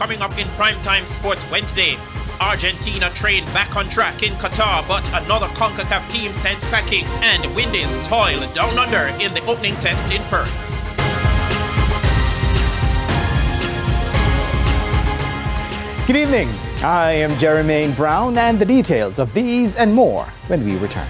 coming up in Primetime Sports Wednesday. Argentina train back on track in Qatar, but another CONCACAF team sent packing, and Windies toil down under in the opening test in Perth. Good evening. I am Jermaine Brown, and the details of these and more when we return.